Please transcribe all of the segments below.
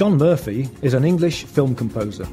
John Murphy is an English film composer.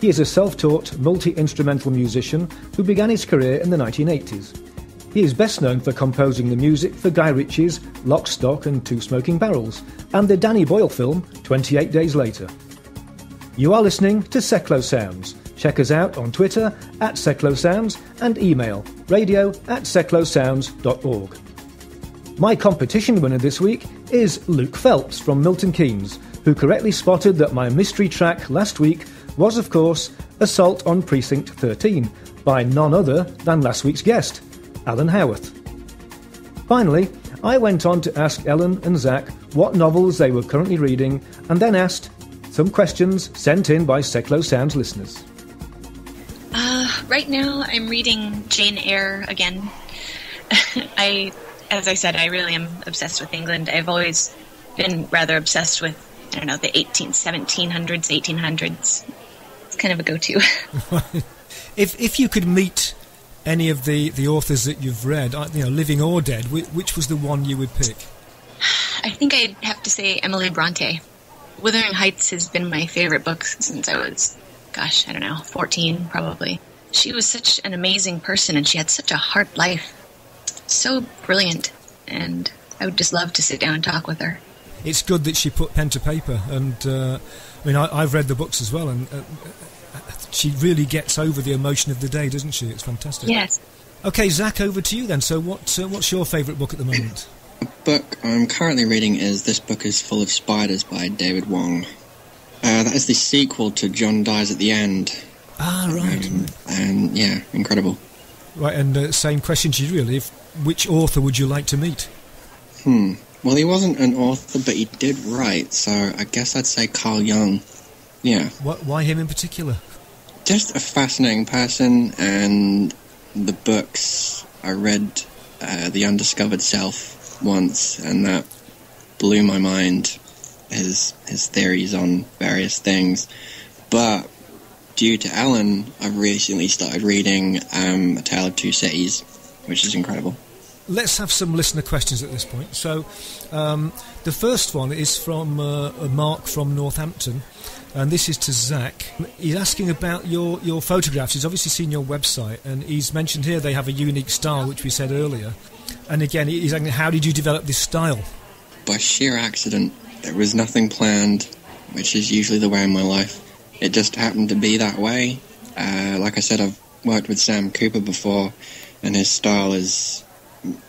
He is a self taught multi instrumental musician who began his career in the 1980s. He is best known for composing the music for Guy Ritchie's Lock, Stock and Two Smoking Barrels and the Danny Boyle film 28 Days Later. You are listening to Secklow Sounds. Check us out on Twitter at Secklow Sounds and email radio at secklowsounds.org. My competition winner this week is Luke Phelps from Milton Keynes, who correctly spotted that my mystery track last week was, of course, Assault on Precinct 13 by none other than last week's guest, Alan Howarth. Finally, I went on to ask Ellen and Zak what novels they were currently reading and then asked some questions sent in by Secklow Sounds listeners. Uh, right now, I'm reading Jane Eyre again. I as I said, I really am obsessed with England. I've always been rather obsessed with, I don't know, the 18, 1700s, 1800s. It's kind of a go-to. if if you could meet any of the, the authors that you've read, uh, you know, living or dead, which was the one you would pick? I think I'd have to say Emily Bronte. Wuthering Heights has been my favorite book since I was, gosh, I don't know, 14 probably. She was such an amazing person and she had such a hard life so brilliant, and I would just love to sit down and talk with her. It's good that she put pen to paper, and uh, I mean, I, have read the books as well, and uh, she really gets over the emotion of the day, doesn't she? It's fantastic. Yes. Okay, Zak, over to you then. So, what uh, what's your favourite book at the moment? The book I'm currently reading is This Book is Full of Spiders by David Wong. Uh, that is the sequel to John Dies at the End. Ah, right. Um, and yeah, incredible. Right, and uh, same question to you, really. If, which author would you like to meet? Hmm. Well, he wasn't an author, but he did write, so I guess I'd say Carl Jung. Yeah. What, why him in particular? Just a fascinating person, and the books I read, uh, The Undiscovered Self, once, and that blew my mind. His his theories on various things, but due to Alan, I've recently started reading um, A Tale of Two Cities, which is incredible. Let's have some listener questions at this point. So, um, the first one is from uh, Mark from Northampton, and this is to Zak. He's asking about your, your photographs. He's obviously seen your website, and he's mentioned here they have a unique style, which we said earlier. And again, he's asking, how did you develop this style? By sheer accident. There was nothing planned, which is usually the way in my life it just happened to be that way. Uh, like I said, I've worked with Sam Cooper before, and his style is,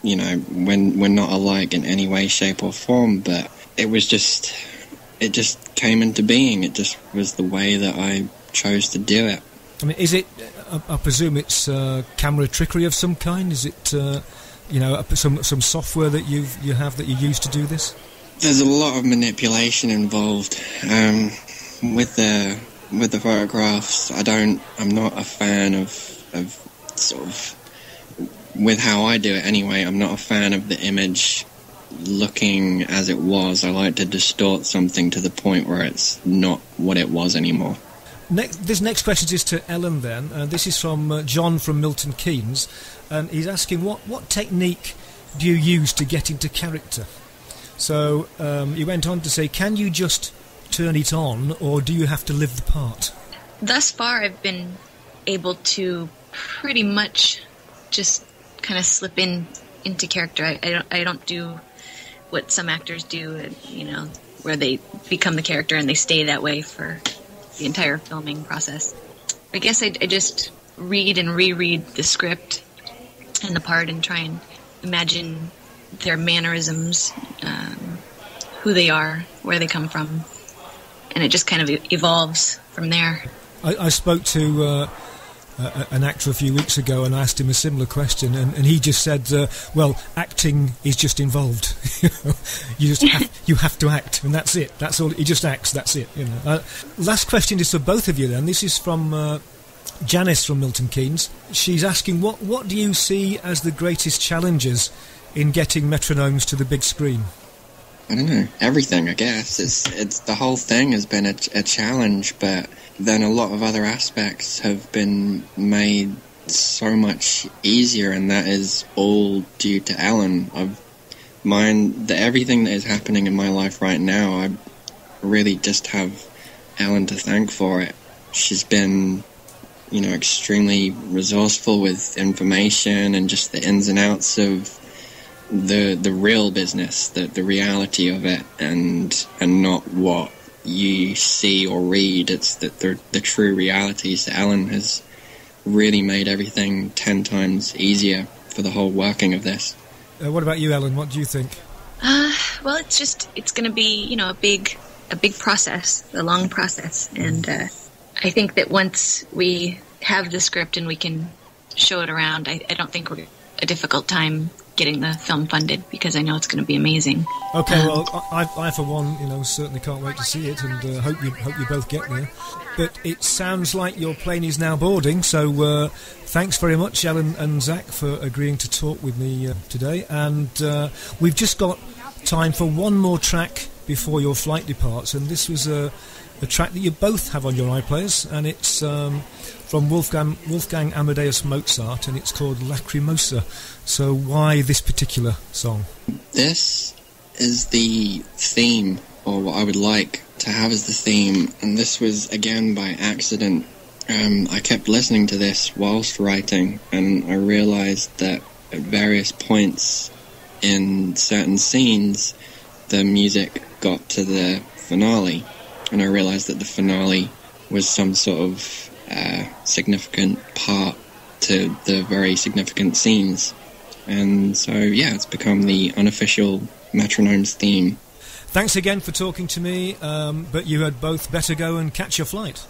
you know, we're, we're not alike in any way, shape, or form, but it was just, it just came into being. It just was the way that I chose to do it. I mean, is it, I, I presume it's uh, camera trickery of some kind? Is it, uh, you know, some, some software that you you have that you use to do this? There's a lot of manipulation involved. Um, with the with the photographs, I don't. I'm not a fan of of sort of with how I do it anyway. I'm not a fan of the image looking as it was. I like to distort something to the point where it's not what it was anymore. Next, this next question is to Ellen. Then uh, this is from uh, John from Milton Keynes, and he's asking what what technique do you use to get into character? So um, he went on to say, can you just turn it on, or do you have to live the part? Thus far, I've been able to pretty much just kind of slip in into character. I, I don't I don't do what some actors do, you know, where they become the character and they stay that way for the entire filming process. I guess I, I just read and reread the script and the part and try and imagine their mannerisms, um, who they are, where they come from, and it just kind of evolves from there. I, I spoke to uh, a, an actor a few weeks ago and I asked him a similar question, and, and he just said, uh, "Well, acting is just involved. you just have, you have to act, and that's it. That's all. He just acts. That's it. You know." Uh, last question is for both of you. Then this is from. Uh, Janice from Milton Keynes. She's asking, what, what do you see as the greatest challenges in getting metronomes to the big screen? I don't know, everything. I guess it's it's the whole thing has been a, a challenge, but then a lot of other aspects have been made so much easier, and that is all due to Alan. I've mine the everything that is happening in my life right now. I really just have Ellen to thank for it. She's been, you know, extremely resourceful with information and just the ins and outs of the the real business, the the reality of it, and and not what you see or read. It's the the, the true realities. Ellen has really made everything ten times easier for the whole working of this. Uh, what about you, Ellen? What do you think? Uh, well, it's just it's going to be you know a big a big process, a long process, and uh, I think that once we have the script and we can show it around, I, I don't think we're a difficult time getting the film funded because I know it's going to be amazing. Okay, um, well, I, I, for one, you know, certainly can't wait to see it, and uh, hope you hope you both get there. But it sounds like your plane is now boarding, so uh, thanks very much, Ellen and Zak, for agreeing to talk with me uh, today. And uh, we've just got time for one more track before your flight departs, and this was a, a track that you both have on your iPlayers, and it's um, from Wolfgang, Wolfgang Amadeus Mozart, and it's called Lacrimosa. So, why this particular song? This is the theme, or what I would like to have as the theme, and this was again by accident. Um, I kept listening to this whilst writing, and I realized that at various points in certain scenes, the music got to the finale, and I realised that the finale was some sort of uh, significant part to the very significant scenes. And so, yeah, it's become the unofficial Metronomes theme. Thanks again for talking to me, um, but you had both better go and catch your flight.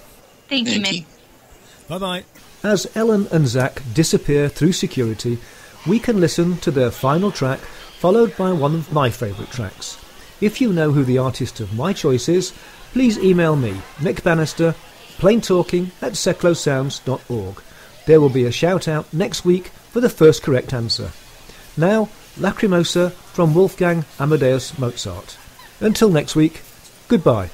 Thank, Thank you, Mick. Bye bye. As Ellen and Zak disappear through security, we can listen to their final track, followed by one of my favourite tracks. If you know who the artist of my choice is, please email me, Mick Bannister, plaintalking at secklowsounds.org. There will be a shout out next week for the first correct answer. Now, Lacrimosa from Wolfgang Amadeus Mozart. Until next week, goodbye.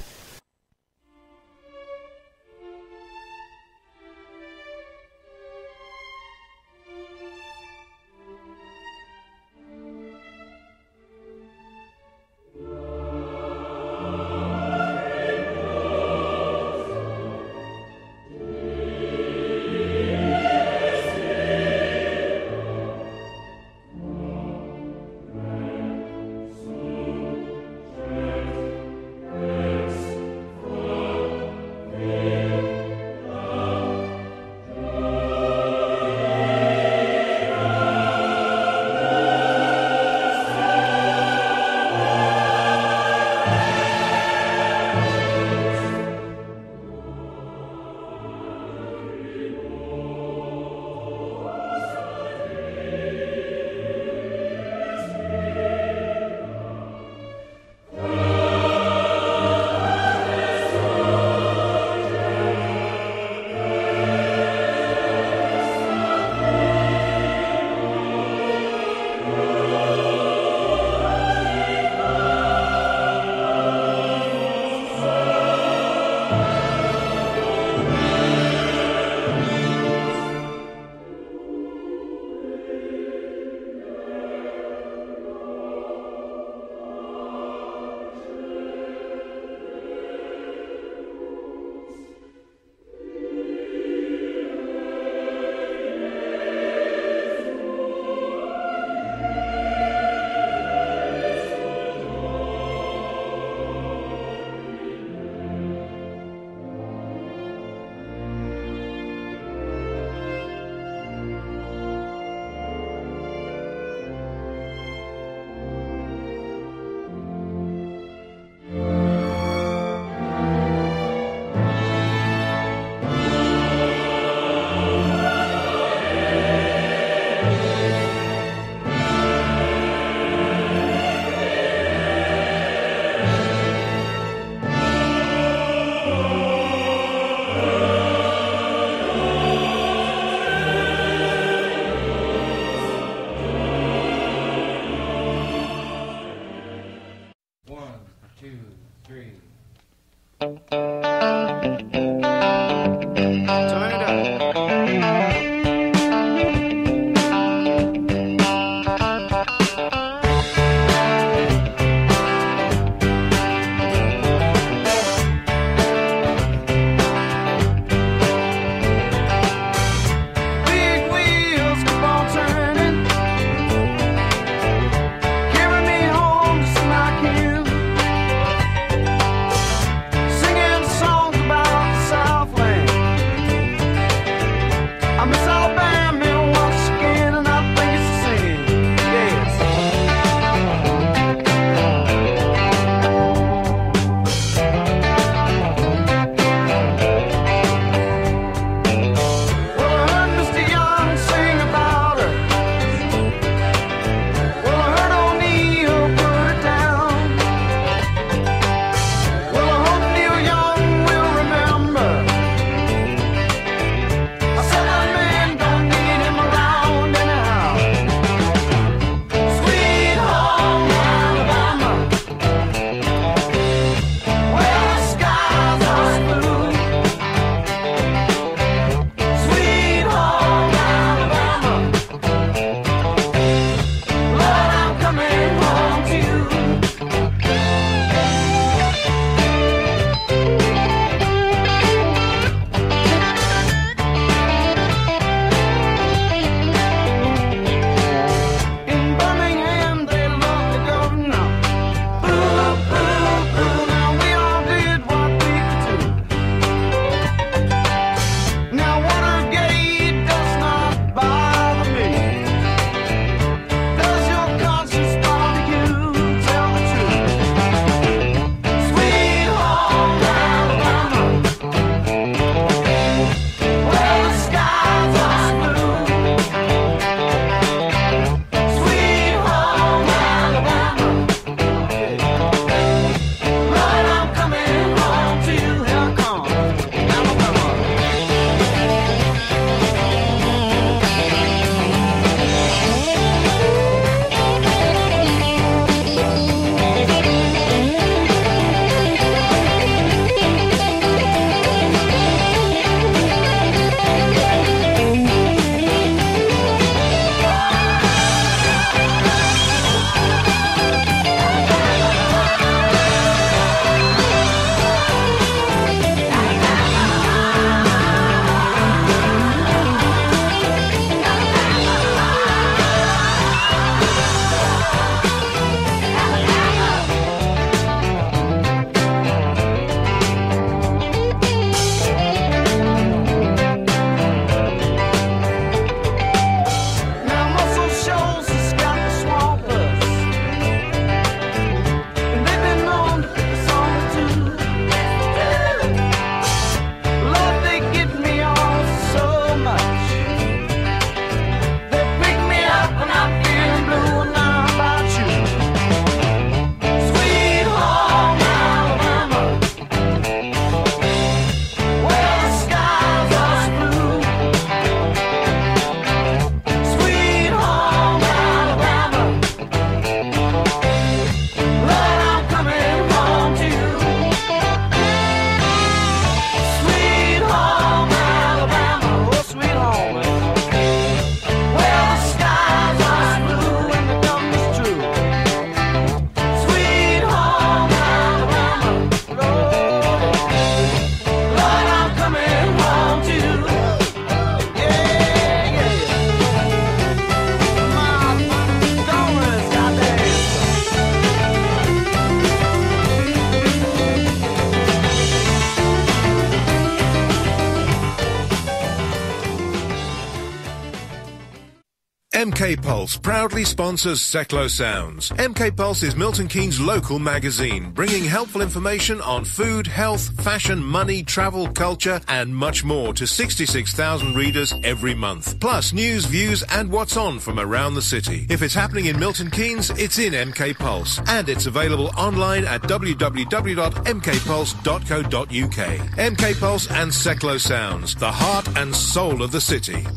MK Pulse proudly sponsors Secklow Sounds. MK Pulse is Milton Keynes' local magazine, bringing helpful information on food, health, fashion, money, travel, culture, and much more to 66,000 readers every month. Plus news, views, and what's on from around the city. If it's happening in Milton Keynes, it's in MK Pulse, and it's available online at www.mkpulse.co.uk. MK Pulse and Secklow Sounds, the heart and soul of the city.